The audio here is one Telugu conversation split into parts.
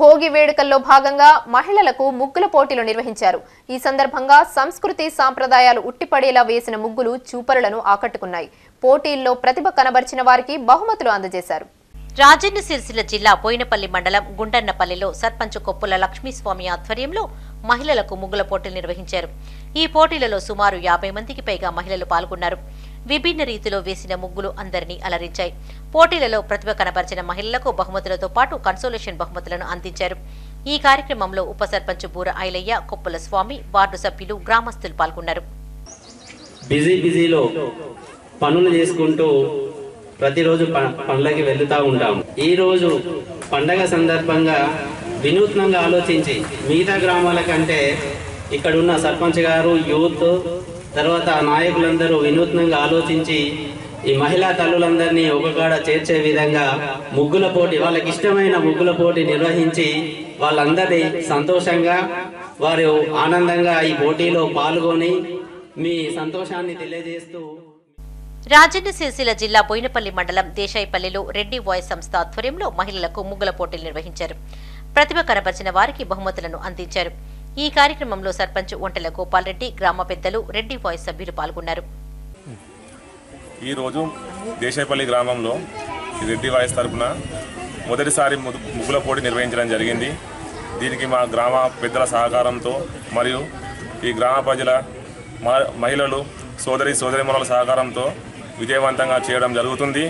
భోగి వేడుకల్లో భాగంగా మహిళలకు ముగ్గుల పోటీలు నిర్వహించారు. ఈ సందర్భంగా సంస్కృతి సాంప్రదాయాలు ఉట్టిపడేలా వేసిన ముగ్గులు చూపరులను ఆకట్టుకున్నాయి. పోటీల్లో ప్రతిభ కనబరిచిన వారికి బహుమతులు అందజేశారు. రాజన్న సిరిసిల్ల జిల్లా బోయినపల్లి మండలం గుండన్నపల్లిలో సర్పంచ్ కొప్పుల లక్ష్మీస్వామి ఆధ్వర్యంలో మహిళలకు ముగ్గుల పోటీలు నిర్వహించారు. ఈ పోటీలలో సుమారు యాభై మందికి పైగా మహిళలు పాల్గొన్నారు. విభిన్న రీతిలో వేసిన ముగ్గులు అందరినీ అలరించాయి. పోటీలలో ప్రతిభ కనబరిచిన మహిళలకు బహుమతులతో పాటు కన్సోలేషన్ బహుమతులను అందించారు. ఈ కార్యక్రమంలో ఉప సర్పంచ్ బూర ఐలయ్య కొప్పుల స్వామి వార్డు సభ్యులు గ్రామస్తులు పాల్గొన్నారు. బిజీ బిజీలో పనులు చేసుకుంటూ ప్రతిరోజు పనులకి వెళ్తూ ఉంటాము. ఈ రోజు పండగ సందర్భంగా వినూత్నంగా ఆలోచించి మిగతా గ్రామాల కంటే ఇక్కడ ఉన్న సర్పంచ్ గారు యూత్ తర్వాత నాయకులందరూ వినూత్నంగా ఆలోచించి ఈ మహిళా తల్లులందరినీ ఒక కాడ చేర్చే విధంగా ముగ్గుల పోటీ వాళ్ళకి ఇష్టమైన ముగ్గుల పోటీ నిర్వహించి వాళ్ళందరినీ సంతోషంగా వారు ఆనందంగా ఈ పోటీలో పాల్గొని మీ సంతోషాన్ని తెలియజేస్తూ రాజన్న సిరిసిల్ల జిల్లా బోయినపల్లి మండలం దేశాయిపల్లిలో రెడ్డి వాయిస్ సంస్థ ఆధ్వర్యంలో మహిళలకు ముగ్గుల పోటీలు నిర్వహించారు. ప్రతిభ కనపరిచిన వారికి బహుమతులను అందించారు. ఈ కార్యక్రమంలో సర్పంచ్ ఒంటెల గోపాల్రెడ్డి గ్రామ పెద్దలు రెడ్డి వాయిస్ సభ్యులు పాల్గొన్నారు. ఈరోజు దేశాయపల్లి గ్రామంలో రెడ్డి వాయిస్ తరపున మొదటిసారి ముగ్గుల పోటీ నిర్వహించడం జరిగింది. దీనికి మా గ్రామ పెద్దల సహకారంతో మరియు ఈ గ్రామ ప్రజల మహిళలు సోదరి సోదరిమణుల సహకారంతో విజయవంతంగా చేయడం జరుగుతుంది.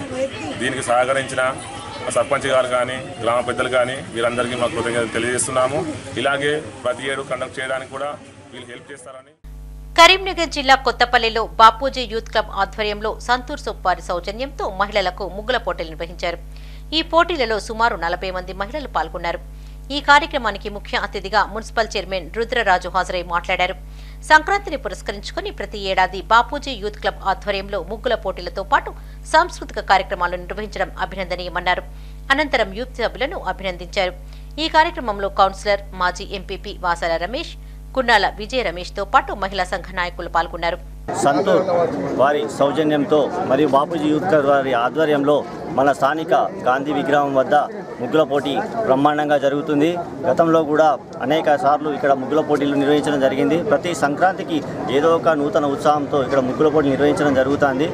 దీనికి సహకరించిన సర్పంచ్ గారు కానీ గ్రామ పెద్దలు కానీ వీరందరికీ మా కృతజ్ఞతలు తెలియజేస్తున్నాము. ఇలాగే ప్రతి ఏడు కండక్ట్ చేయడానికి కూడా వీళ్ళు హెల్ప్ చేస్తారని. కరీంనగర్ జిల్లా కొత్తపల్లిలో బాపూజీ యూత్ క్లబ్ ఆధ్వర్యంలో సంతూర్ సొప్పారి సౌజన్యంతో మహిళలకు ముగ్గుల పోటీలు నిర్వహించారు. ఈ పోటీలలో సుమారు నలభై మంది మహిళలు పాల్గొన్నారు. ఈ కార్యక్రమానికి ముఖ్య అతిథిగా మున్సిపల్ చైర్మన్ రుద్రరాజు హాజరై మాట్లాడారు. సంక్రాంతిని పురస్కరించుకుని ప్రతి ఏడాది బాపూజీ యూత్ క్లబ్ ఆధ్వర్యంలో ముగ్గుల పోటీలతో పాటు సాంస్కృతిక కార్యక్రమాలు నిర్వహించడం అభినందనీయమన్నారు. అనంతరం యూత్ సభ్యులను అభినందించారు. ఈ కార్యక్రమంలో కౌన్సిలర్ మాజీ ఎంపీపీ వాసాల రమేష్ కున్నాల విజయ రమేష్తో పాటు మహిళా సంఘ నాయకులు పాల్గొన్నారు. సంతూర్ వారి సౌజన్యంతో మరియు బాపూజీ యూత్ వారి ఆధ్వర్యంలో మన స్థానిక గాంధీ విగ్రహం వద్ద ముగ్గుల పోటీ బ్రహ్మాండంగా జరుగుతుంది. గతంలో కూడా అనేక సార్లు ఇక్కడ ముగ్గుల పోటీలు నిర్వహించడం జరిగింది. ప్రతి సంక్రాంతికి ఏదో ఒక నూతన ఉత్సాహంతో ఇక్కడ ముగ్గుల పోటీ నిర్వహించడం జరుగుతుంది.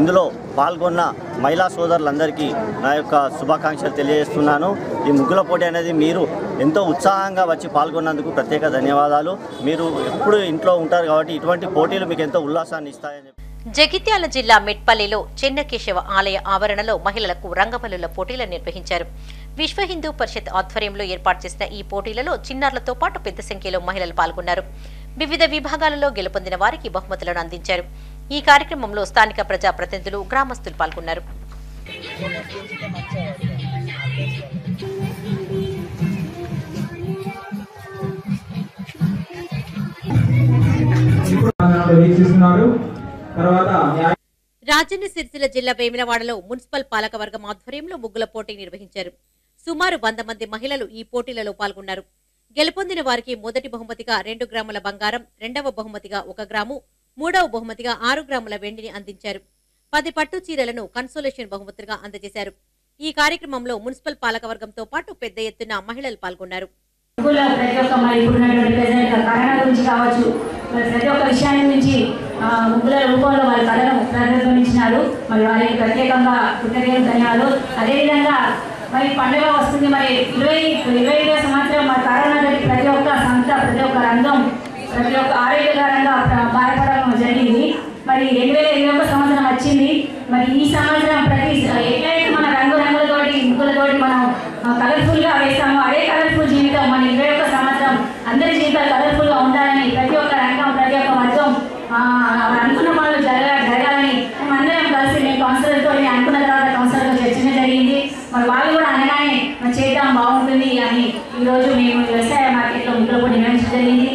ఇందులో పాల్గొన్న మహిళా సోదరులందరికీ నా యొక్క శుభాకాంక్షలు తెలియజేస్తున్నాను. ఈ ముగ్గుల పోటీ అనేది మీరు ఎంతో ఉత్సాహంగా వచ్చి పాల్గొన్నందుకు ప్రత్యేక ధన్యవాదాలు. మీరు ఎప్పుడు ఇంట్లో ఉంటారు కాబట్టి ఇటువంటి పోటీలు మీకు ఎంతో ఉల్లాసాన్ని ఇస్తాయని జగిత్యాల జిల్లా మెట్పల్లిలో చిన్నకేశవ ఆలయ ఆవరణలో మహిళలకు రంగవల్లుల పోటీలు నిర్వహించారు. విశ్వ హిందూ పరిషత్ ఆధ్వర్యంలో ఏర్పాటు చేసిన ఈ పోటీలలో చిన్నారులతో పాటు పెద్ద సంఖ్యలో మహిళలు పాల్గొన్నారు. వివిధ విభాగాలలో గెలుపొందిన వారికి బహుమతులను అందించారు. ఈ కార్యక్రమంలో స్థానిక ప్రజాప్రతినిధులు గ్రామస్తులు పాల్గొన్నారు. తర్వాత రాజన్న సిరిసిల్ల జిల్లా వేమిలవాడలో మున్సిపల్ పాలకవర్గం ఆధ్వర్యంలో ముగ్గుల పోటీ నిర్వహించారు. సుమారు వంద మంది మహిళలు ఈ పోటీలలో పాల్గొన్నారు. గెలుపొందిన వారికి మొదటి బహుమతిగా రెండు గ్రాముల బంగారం రెండవ బహుమతిగా ఒక గ్రాము మూడవ బహుమతిగా ఆరు గ్రాముల వెండిని అందించారు. పది పట్టు చీరలను కన్సోలేషన్ బహుమతిగా అందజేశారు. ఈ కార్యక్రమంలో మున్సిపల్ పాలకవర్గంతో పాటు పెద్ద ఎత్తున మహిళలు పాల్గొన్నారు. ప్రతి ఒక్క గురించి కావచ్చు ప్రతి ఒక్క విషయాన్ని గురించి ముగ్గుల రూపంలో వారి కళను ప్రదర్శించినారు మరి వారికి ప్రత్యేకంగా కృతజ్ఞతలు ధన్యాలు అదేవిధంగా మరి పండుగ వస్తుంది. మరి ఇరవై ఇరవై ఐదో సంవత్సరం మరి కరోనా ప్రతి ఒక్క సంస్థ ప్రతి ఒక్క రంగం ప్రతి ఒక్క ఆరోగ్యకరంగా బాధపడడం జరిగింది. మరి రెండు వేల ఇరవై ఒక సంవత్సరం వచ్చింది. మరి ఈ సంవత్సరం ప్రతి ఎట్లయితే మన రంగు రంగులతో ముగ్గులతోటి మనం కలర్ఫుల్గా వేస్తామో అదే కలర్ఫుల్ జీవితం మన ఇరవై ఒక్క సంవత్సరం అందరి జీవితాలు కలర్ఫుల్గా ఉండాలని ప్రతి ఒక్క రంగం ప్రతి ఒక్క వర్గం అనుకున్న పనులు జరగ జరగాలని అందరం కలిసి మేము కౌన్సిలర్తో అనుకున్న తర్వాత కౌన్సిలర్తో చర్చన జరిగింది. మరి వాళ్ళు కూడా అనగానే చేద్దాం బాగుంటుంది అని ఈరోజు మేము వ్యవసాయ మార్కెట్లో ముగ్గురు కూడా నిర్ణయించడం జరిగింది.